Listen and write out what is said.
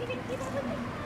You can keep up with me.